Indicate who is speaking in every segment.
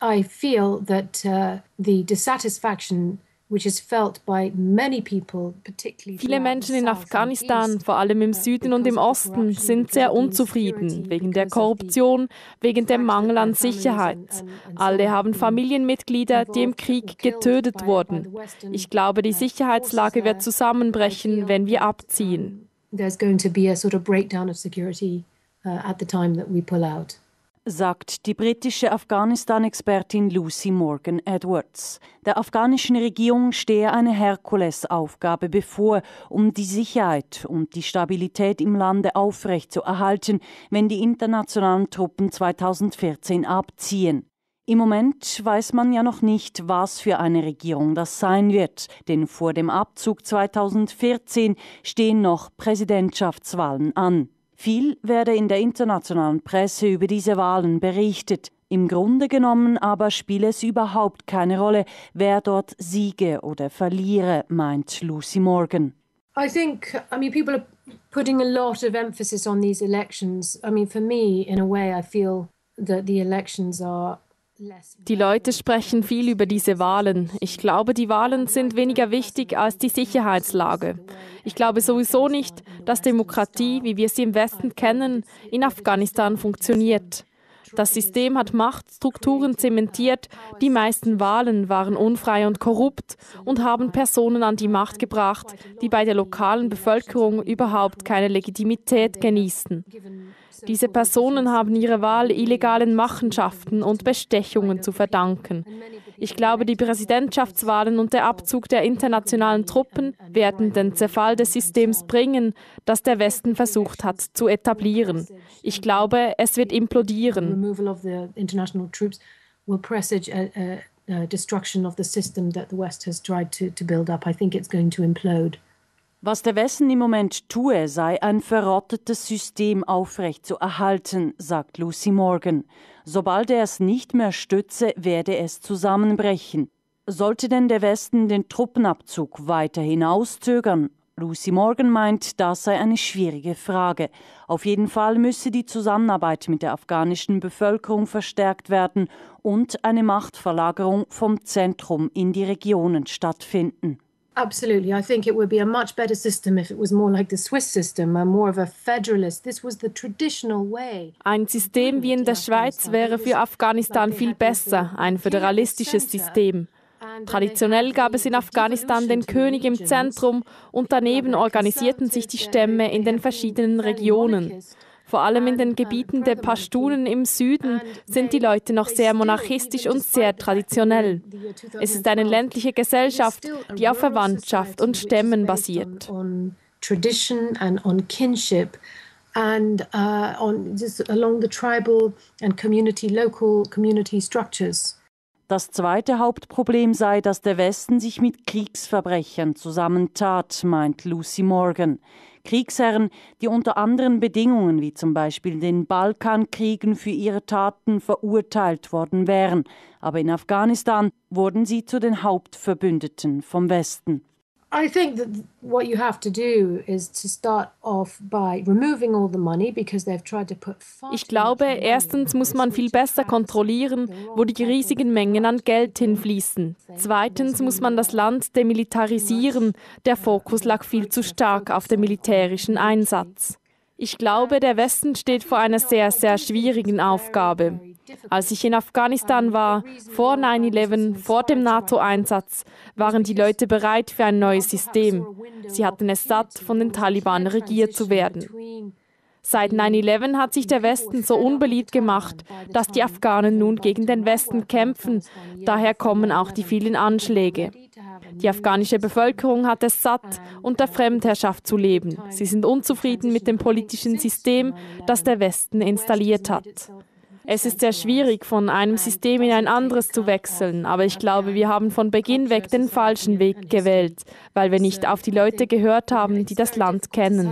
Speaker 1: I feel that uh, the dissatisfaction
Speaker 2: Viele Menschen in Afghanistan, vor allem im Süden und im Osten, sind sehr unzufrieden wegen der Korruption, wegen dem Mangel an Sicherheit. Alle haben Familienmitglieder, die im Krieg getötet wurden. Ich glaube, die Sicherheitslage wird zusammenbrechen, wenn wir abziehen. There's going to be a sort of breakdown of security uh, at the time that we pull out
Speaker 3: sagt die britische Afghanistan-Expertin Lucy Morgan Edwards. Der afghanischen Regierung stehe eine Herkulesaufgabe bevor, um die Sicherheit und die Stabilität im Lande aufrechtzuerhalten, wenn die internationalen Truppen 2014 abziehen. Im Moment weiß man ja noch nicht, was für eine Regierung das sein wird, denn vor dem Abzug 2014 stehen noch Präsidentschaftswahlen an. Viel werde in der internationalen Presse über diese Wahlen berichtet. Im Grunde genommen aber spiele es überhaupt keine Rolle, wer dort siege oder verliere, meint Lucy Morgan.
Speaker 1: I think, I mean, people are putting a lot of emphasis on these elections. I mean, for me, in a way, I feel that the elections are
Speaker 2: die Leute sprechen viel über diese Wahlen. Ich glaube, die Wahlen sind weniger wichtig als die Sicherheitslage. Ich glaube sowieso nicht, dass Demokratie, wie wir sie im Westen kennen, in Afghanistan funktioniert. Das System hat Machtstrukturen zementiert, die meisten Wahlen waren unfrei und korrupt und haben Personen an die Macht gebracht, die bei der lokalen Bevölkerung überhaupt keine Legitimität genießen. Diese Personen haben ihre Wahl illegalen Machenschaften und Bestechungen zu verdanken. Ich glaube, die Präsidentschaftswahlen und der Abzug der internationalen Truppen werden den Zerfall des Systems bringen, das der Westen versucht hat zu etablieren. Ich glaube, es wird implodieren. Destruction of the system that the West has tried to, to build up. I think it's going to implode.
Speaker 3: Was der Westen im Moment tue, sei ein verrottetes System aufrecht zu erhalten, sagt Lucy Morgan. Sobald er es nicht mehr stütze, werde es zusammenbrechen. Sollte denn der Westen den Truppenabzug weiter hinauszögern? Lucy Morgan meint, das sei eine schwierige Frage. Auf jeden Fall müsse die Zusammenarbeit mit der afghanischen Bevölkerung verstärkt werden und eine Machtverlagerung vom Zentrum in die Regionen stattfinden.
Speaker 1: Absolutely. I think it would be a much better system if it was more like the Swiss system, more of a federalist. This was the traditional way.
Speaker 2: Ein System wie in der Schweiz wäre für Afghanistan viel besser, ein föderalistisches System. Traditionell gab es in Afghanistan den König im Zentrum und daneben organisierten sich die Stämme in den verschiedenen Regionen. Vor allem in den Gebieten der Pashtunen im Süden sind die Leute noch sehr monarchistisch und sehr traditionell. Es ist eine ländliche Gesellschaft, die auf Verwandtschaft und Stämmen basiert.
Speaker 1: Tradition and on kinship and uh, on just along the tribal and community, local community structures.
Speaker 3: Das zweite Hauptproblem sei, dass der Westen sich mit Kriegsverbrechern zusammentat, meint Lucy Morgan. Kriegsherren, die unter anderen Bedingungen wie zum Beispiel den Balkankriegen für ihre Taten verurteilt worden wären, aber in Afghanistan wurden sie zu den Hauptverbündeten vom Westen.
Speaker 1: I think that what you have to do is to start off by removing all the money because they've tried to put
Speaker 2: Ich glaube, erstens muss man viel besser kontrollieren, wo die riesigen Mengen an Geld hinfließen. Zweitens muss man das Land demilitarisieren. Der Fokus lag viel zu stark auf dem militärischen Einsatz. Ich glaube, der Westen steht vor einer sehr, sehr schwierigen Aufgabe. Als ich in Afghanistan war, vor 9-11, vor dem NATO-Einsatz, waren die Leute bereit für ein neues System. Sie hatten es satt, von den Taliban regiert zu werden. Seit 9-11 hat sich der Westen so unbeliebt gemacht, dass die Afghanen nun gegen den Westen kämpfen. Daher kommen auch die vielen Anschläge. Die afghanische Bevölkerung hat es satt, unter Fremdherrschaft zu leben. Sie sind unzufrieden mit dem politischen System, das der Westen installiert hat. Es ist sehr schwierig, von einem System in ein anderes zu wechseln, aber ich glaube, wir haben von Beginn weg den falschen Weg gewählt, weil wir nicht auf die Leute gehört haben, die das Land kennen.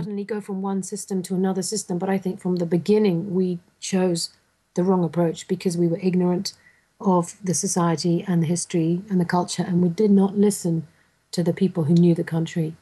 Speaker 1: of the society and the history and the culture, and we did not listen to the people who knew the country.